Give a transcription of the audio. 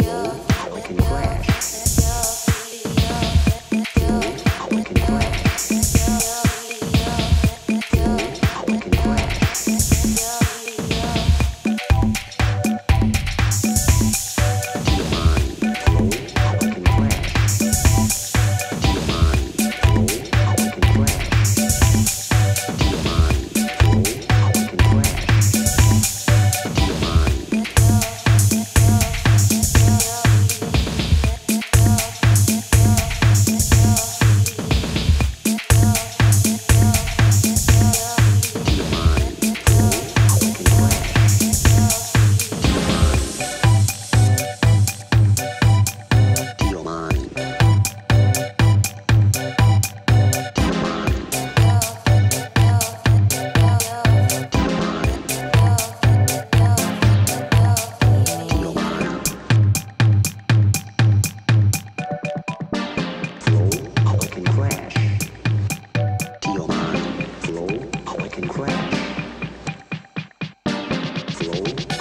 Yo, I can crash. show.